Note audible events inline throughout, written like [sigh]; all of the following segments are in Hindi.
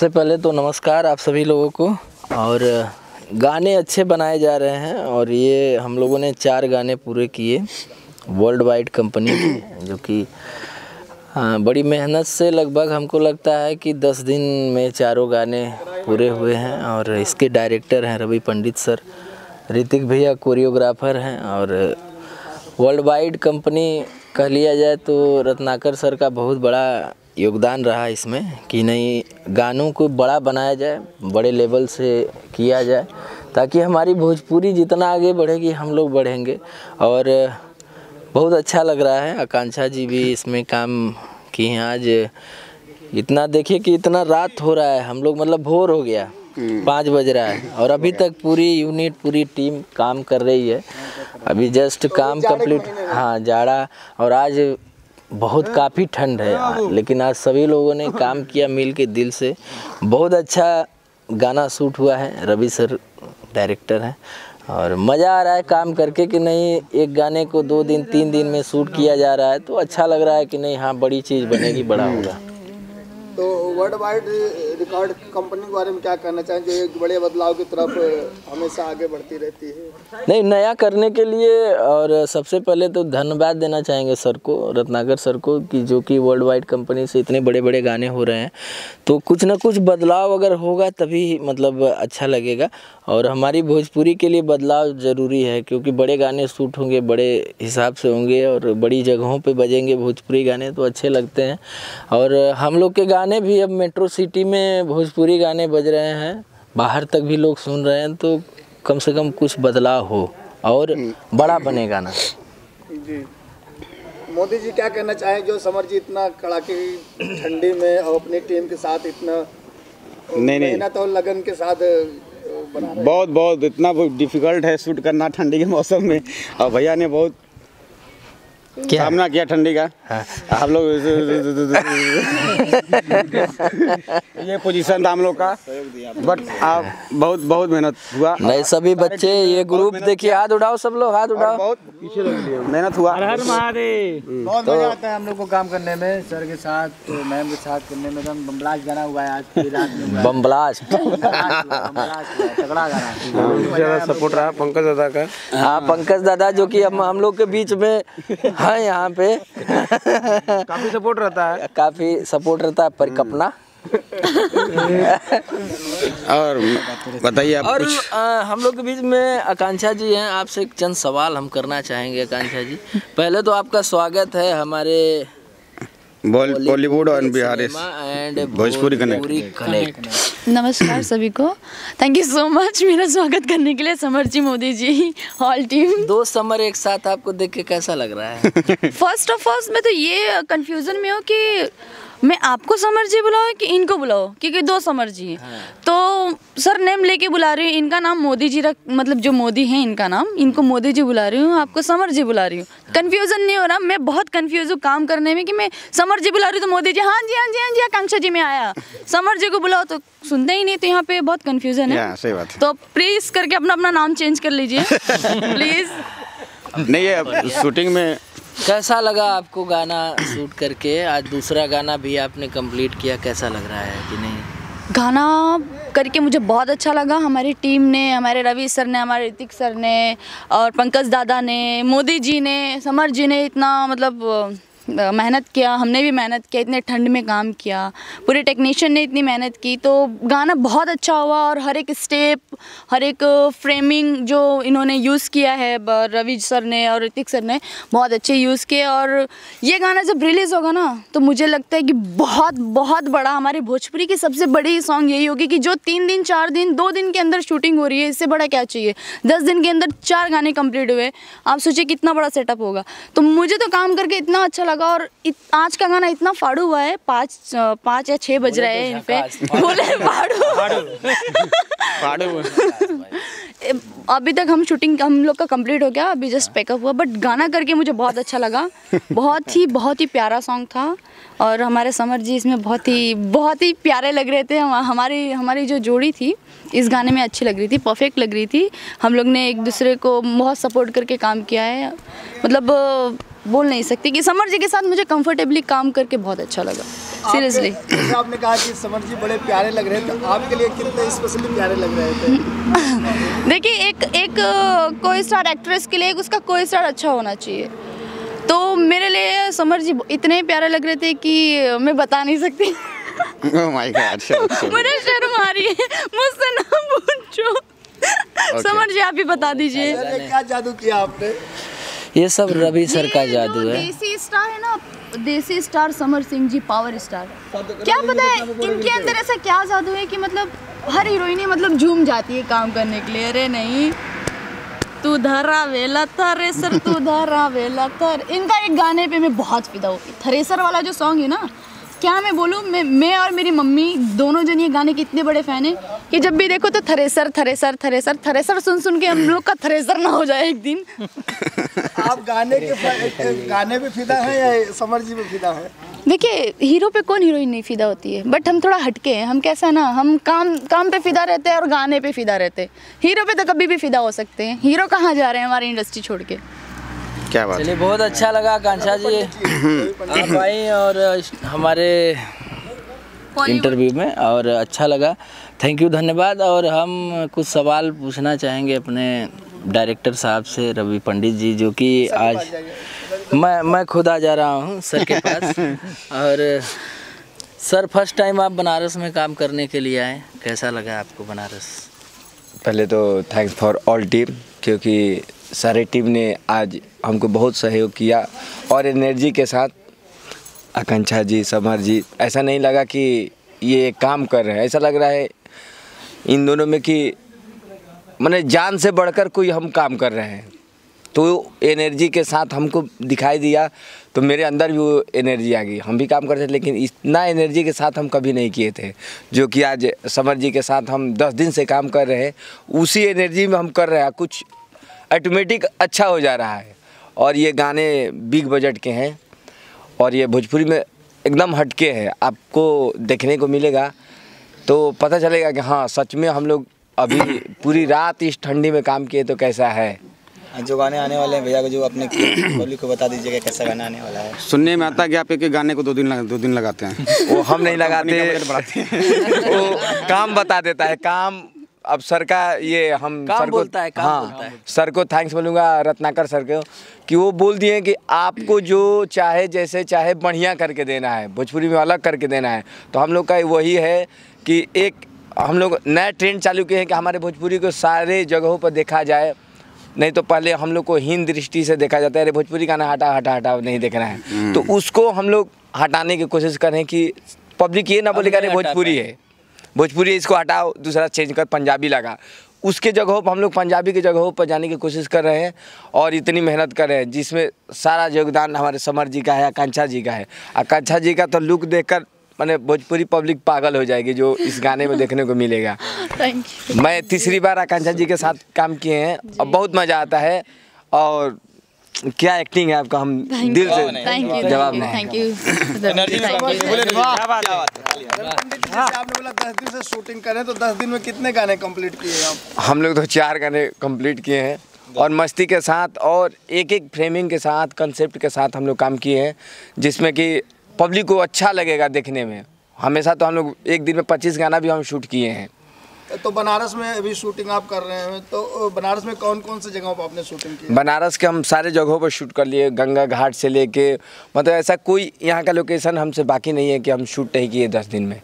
सबसे पहले तो नमस्कार आप सभी लोगों को। और गाने अच्छे बनाए जा रहे हैं और ये हम लोगों ने चार गाने पूरे किए वर्ल्ड वाइड कंपनी के [clears throat] जो कि बड़ी मेहनत से लगभग हमको लगता है कि दस दिन में चारों गाने पूरे हुए हैं। और इसके डायरेक्टर हैं रवि पंडित सर ऋतिक भैया कोरियोग्राफर हैं। और वर्ल्ड वाइड कंपनी कह लिया जाए तो रत्नाकर सर का बहुत बड़ा योगदान रहा इसमें कि नहीं गानों को बड़ा बनाया जाए बड़े लेवल से किया जाए ताकि हमारी भोजपुरी जितना आगे बढ़ेगी हम लोग बढ़ेंगे। और बहुत अच्छा लग रहा है। आकांक्षा जी भी इसमें काम की हैं। आज इतना देखिए कि इतना रात हो रहा है। हम लोग मतलब भोर हो गया। पाँच बज रहा है। और अभी तक पूरी यूनिट पूरी टीम काम कर रही है। अभी जस्ट काम कंप्लीट हाँ जाड़ा। और आज बहुत काफ़ी ठंड है लेकिन आज सभी लोगों ने काम किया मिल के दिल से। बहुत अच्छा गाना शूट हुआ है, रवि सर डायरेक्टर हैं, और मज़ा आ रहा है काम करके कि नहीं, एक गाने को दो दिन, तीन दिन में शूट किया जा रहा है तो अच्छा लग रहा है कि नहीं हाँ बड़ी चीज़ बनेगी, बड़ा होगा। तो वर्ल्ड वाइड रिकॉर्ड कंपनी के बारे में क्या कहना चाहेंगे एक बड़े बदलाव की तरफ़ हमेशा आगे बढ़ती रहती है। नहीं, नया करने के लिए, और सबसे पहले तो धन्यवाद देना चाहेंगे सर को, रत्नाकर सर को, कि जो कि वर्ल्ड वाइड कंपनी से इतने बड़े बड़े गाने हो रहे हैं। तो कुछ ना कुछ बदलाव अगर होगा, तभी मतलब अच्छा लगेगा। और हमारी भोजपुरी के लिए बदलाव ज़रूरी है, क्योंकि बड़े गाने शूट होंगे, बड़े हिसाब से होंगे, और बड़ी जगहों पे बजेंगे भोजपुरी गाने तो अच्छे लगते हैं। और हम लोग के गाने भी अब मेट्रो सिटी में भोजपुरी गाने बज रहे हैं बाहर तक भी लोग सुन रहे हैं तो कम से कम कुछ बदलाव हो और बड़ा बने गाना जी। मोदी जी क्या कहना चाहें जो समर जी इतना कड़ाके ठंडी में और अपनी टीम के साथ इतना नहीं नहीं। मेहनत और लगन के साथ बना रहे बहुत बहुत इतना डिफ़िकल्ट है शूट करना ठंडी के मौसम में। और भैया ने बहुत क्या? सामना किया ठंडी का। हम लोग ये पोजीशन था हम लोग का। बट आप बहुत बहुत मेहनत हुआ। नहीं सभी बच्चे ये ग्रुप देखिए हाथ उठाओ सब लोग हाथ उठाओ। बहुत मेहनत हुआ। बहुत मज़ा आता है हम लोग को काम करने में सर के साथ तो मैम के साथ करने में एकदम बम्बलाज गाना हुआ है आज की रात में। है। बम्बलाज तगड़ा गाना सपोर्ट रहा पंकज दादा का। हाँ पंकज दादा जो कि हम हम लोग के बीच में हैं यहाँ पे। काफ़ी सपोर्ट रहता है। काफ़ी सपोर्ट रहता है परिकपना और बताइए आप और कुछ। आ, हम लोग के बीच में आकांक्षा जी हैं आपसे एक चंद सवाल हम करना चाहेंगे आकांक्षा जी। पहले तो आपका स्वागत है हमारे बॉलीवुड और बिहारी एंड भोजपुरी कनेक्ट। नमस्कार सभी को। थैंक यू सो मच मेरा स्वागत करने के लिए समर जी मोदी जी ऑल टीम दो समर एक साथ आपको देख के कैसा लग रहा है? फ़र्स्ट ऑफ़ ऑल मैं तो ये कंफ्यूजन में हूँ कि मैं आपको समर जी बुलाऊँ कि इनको बुलाओ क्योंकि दो समर जी हैं। तो सर नेम लेके बुला रही हूँ। इनका नाम मोदी जी रख मतलब जो मोदी हैं इनका नाम इनको मोदी जी बुला रही हूँ आपको समर जी बुला रही हूँ। कन्फ्यूज़न नहीं हो रहा। मैं बहुत कन्फ्यूज़ हूँ काम करने में कि मैं समर जी बुला रही हूँ तो मोदी जी हाँ जी हाँ जी हाँ जी आकांक्षा जी में आया। समर जी को बुलाओ तो सुनते ही नहीं तो यहाँ पे बहुत कन्फ्यूज़न है। सही बात है। तो प्लीज़ करके अपना अपना नाम चेंज कर लीजिए। [laughs] प्लीज़ नहीं ये शूटिंग में कैसा लगा आपको गाना शूट करके? आज दूसरा गाना भी आपने कंप्लीट किया, कैसा लग रहा है कि नहीं? गाना करके मुझे बहुत अच्छा लगा। हमारी टीम ने, हमारे रवि सर ने, हमारे ऋतिक सर ने और पंकज दादा ने, मोदी जी ने, समर जी ने इतना मतलब मेहनत किया, हमने भी मेहनत किया, इतने ठंड में काम किया, पूरे टेक्नीशियन ने इतनी मेहनत की तो गाना बहुत अच्छा हुआ और हर एक स्टेप हर एक फ्रेमिंग जो इन्होंने यूज़ किया है रवि सर ने और ऋतिक सर ने, बहुत अच्छे यूज़ किए और ये गाना जब रिलीज़ होगा ना तो मुझे लगता है कि बहुत बहुत बड़ा हमारे भोजपुरी की सबसे बड़ी सॉन्ग यही होगी कि जो तीन दिन, चार दिन, दो दिन के अंदर शूटिंग हो रही है, इससे बड़ा क्या चाहिए? दस दिन के अंदर चार गाने कंप्लीट हुए, आप सोचिए कितना बड़ा सेटअप होगा। तो मुझे तो काम करके इतना अच्छा और इत, आज का गाना इतना फाड़ू हुआ है पाँच पाँच या छः बज रहे हैं इन पे। बोले फाड़ू। ए, अभी तक हम शूटिंग हम लोग का कंप्लीट हो गया अभी जस्ट पैकअप हुआ बट गाना करके मुझे बहुत अच्छा लगा। बहुत ही बहुत ही प्यारा सॉन्ग था और हमारे समर जी इसमें बहुत ही बहुत ही प्यारे लग रहे थे। हमारी हमारी जो जोड़ी थी इस गाने में अच्छी लग रही थी परफेक्ट लग रही थी। हम लोग ने एक दूसरे को बहुत सपोर्ट करके काम किया है। मतलब बोल नहीं सकती कि समर जी के साथ मुझे कंफर्टेबली काम करके बहुत अच्छा लगा। सीरियसली आपने कहा कि समर जी बड़े प्यारे लग रहे थे आपके लिए कितने स्पेशली प्यारे लग रहे थे? [laughs] देखिए एक एक कोई स्टार एक्ट्रेस के लिए एक उसका कोई स्टार अच्छा होना चाहिए। तो मेरे लिए समर जी इतने प्यारे लग रहे थे कि मैं बता नहीं सकती। ओह माय गॉड मुझे शर्म आ रही है। मुझसे ना पूछो। समर जी आप ही बता दीजिए। क्या जादू किया आपने? ये सब रवि सर का जादू है। देसी स्टार है ना देसी star Samar Singh ji power star क्या पता है इनके अंदर ऐसा क्या जादू है कि मतलब हर हीरोइन मतलब झूम जाती है काम करने के लिए। अरे नहीं। तू धरा वेला थरेसर तू धरा वेला थर इनका एक गाने पे मैं बहुत फिदा हूँ थरेसर वाला जो सॉन्ग है ना क्या मैं बोलूँ मैं मैं और मेरी मम्मी दोनों जन ये गाने के इतने बड़े फ़ैन हैं कि जब भी देखो तो थरेसर थरेसर थरेसर थरेसर सुन सुन के हम लोग का थरेसर ना हो जाए एक दिन। [laughs] आप गाने के गाने पे फिदा हैं या समर जी पे फिदा है? देखिए हीरो पे कौन हीरोइन नहीं फिदा होती है? बट हम थोड़ा हटके हैं हम कैसा ना हम काम काम पे फिदा रहते हैं और गाने पे फिदा रहते हैं। हीरो पे तो कभी भी फिदा हो सकते हैं। हीरो कहाँ जा रहे हैं हमारी इंडस्ट्री छोड़ के? क्या बात चलिए बहुत अच्छा लगा कांक्षा जी। आप आई और हमारे इंटरव्यू में और अच्छा लगा। थैंक यू धन्यवाद। और हम कुछ सवाल पूछना चाहेंगे अपने डायरेक्टर साहब से रवि पंडित जी जो कि आज मैं मैं खुद आ जा रहा हूँ सर के [laughs] पास। और सर फ़र्स्ट टाइम आप बनारस में काम करने के लिए आए कैसा लगा आपको बनारस? पहले तो थैंक्स फॉर ऑल टीम क्योंकि सारे टीम ने आज हमको बहुत सहयोग किया और एनर्जी के साथ आकांक्षा जी, समर जी, ऐसा नहीं लगा कि ये काम कर रहे हैं। ऐसा लग रहा है इन दोनों में कि मैंने जान से बढ़कर कोई हम काम कर रहे हैं। तो एनर्जी के साथ हमको दिखाई दिया तो मेरे अंदर भी वो एनर्जी आ गई। हम भी काम करते थे, लेकिन इतना एनर्जी के साथ हम कभी नहीं किए थे, जो कि आज समर जी के साथ हम दस दिन से काम कर रहे हैं। उसी एनर्जी में हम कर रहे हैं, कुछ ऑटोमेटिक अच्छा हो जा रहा है। और ये गाने बिग बजट के हैं और ये भोजपुरी में एकदम हटके हैं। आपको देखने को मिलेगा तो पता चलेगा कि हाँ सच में हम लोग अभी पूरी रात इस ठंडी में काम किए तो कैसा है। जो गाने आने वाले हैं भैया को जो अपने [coughs] पब्लिक को बता दीजिएगा कैसा गाना आने वाला है। सुनने में आता है कि आप एक एक गाने को दो दिन लग, दो दिन लगाते हैं। वो हम नहीं [laughs] लगाते। बढ़ाते हैं। [laughs] वो काम बता देता है काम अब सर का ये हम काम सर को बोलता है, काम हाँ बोलता है। सर को थैंक्स बोलूँगा रत्नाकर सर को कि वो बोल दिए कि आपको जो चाहे जैसे चाहे बढ़िया करके देना है भोजपुरी में अलग करके देना है। तो हम लोग का वही है कि एक हम लोग नया ट्रेंड चालू किए हैं कि हमारे भोजपुरी को सारे जगहों पर देखा जाए। नहीं तो पहले हम लोग को हीन दृष्टि से देखा जाता है अरे भोजपुरी गाना हटा हटा हटा नहीं देखना है। तो उसको हम लोग हटाने की कोशिश करें कि पब्लिक ये ना बोले कि अरे भोजपुरी है। भोजपुरी इसको हटाओ दूसरा चेंज कर पंजाबी लगा। उसके जगहों पर हम लोग पंजाबी के जगहों पर जाने की कोशिश कर रहे हैं और इतनी मेहनत कर रहे हैं जिसमें सारा योगदान हमारे समर जी का है आकांक्षा जी का है। आकांक्षा जी का तो लुक देखकर मैंने भोजपुरी पब्लिक पागल हो जाएगी जो इस गाने में देखने को मिलेगा। [laughs] थैंक यू मैं तीसरी बार आकांक्षा जी के साथ काम किए हैं और बहुत मज़ा आता है और क्या एक्टिंग है आपका? हम दिल से थैंक यू जवाब नहीं thank you thank you Pandit ji, जैसे आपने बोला दस दिन से शूटिंग करें तो दस दिन में। कितने गाने कंप्लीट किए आप हम लोग तो चार गाने कंप्लीट किए हैं। और मस्ती के साथ और एक एक फ्रेमिंग के साथ कंसेप्ट के साथ हम लोग काम किए हैं जिसमें कि पब्लिक को अच्छा लगेगा देखने में। हमेशा तो हम लोग एक दिन में पच्चीस गाना भी हम शूट किए हैं। तो बनारस में अभी शूटिंग आप कर रहे हैं तो बनारस में कौन कौन से जगहों पर आपने शूटिंग की बनारस के हम सारे जगहों पर शूट कर लिए गंगा घाट से लेके मतलब ऐसा कोई यहाँ का लोकेशन हमसे बाकी नहीं है कि हम शूट नहीं किए दस दिन में।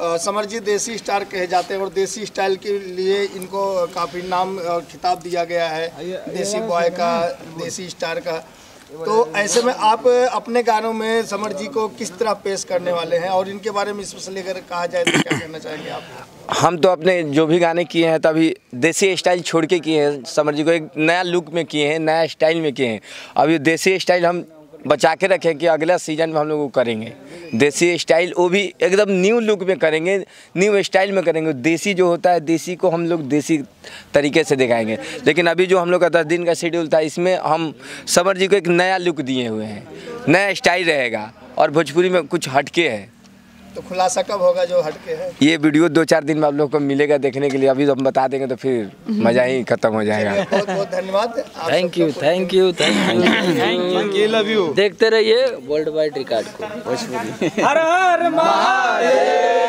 समर जी देसी स्टार कहे जाते हैं और देसी स्टाइल के लिए इनको काफ़ी नाम और खिताब दिया गया है देसी बॉय का देसी स्टार का। तो ऐसे में आप अपने गानों में समर जी को किस तरह पेश करने वाले हैं और इनके बारे में स्पेशली अगर कहा जाए तो क्या कहना चाहेंगे आप? हम तो अपने जो भी गाने किए हैं, तभी देसी स्टाइल छोड़ के किए हैं। समर जी को एक नया लुक में किए हैं, नया स्टाइल में किए हैं। अब ये देसी स्टाइल हम बचा के रखें कि अगला सीज़न में हम लोग करेंगे। देसी स्टाइल वो भी एकदम न्यू लुक में करेंगे न्यू स्टाइल में करेंगे। देसी जो होता है, देसी को हम लोग देसी तरीके से दिखाएँगे। लेकिन अभी जो हम लोग का दस दिन का शेड्यूल था, इसमें हम समर जी को एक नया लुक दिए हुए हैं। नया स्टाइल रहेगा और भोजपुरी में कुछ हटके है। तो खुलासा कब होगा जो हटके है? ये वीडियो दो चार दिन में आप लोग को मिलेगा देखने के लिए। अभी तो हम बता देंगे तो फिर मज़ा ही खत्म हो जाएगा। बहुत बहुत धन्यवाद। Thank you thank you thank you love you देखते रहिए वर्ल्ड वाइड रिकॉर्ड को। हर हर महादेव।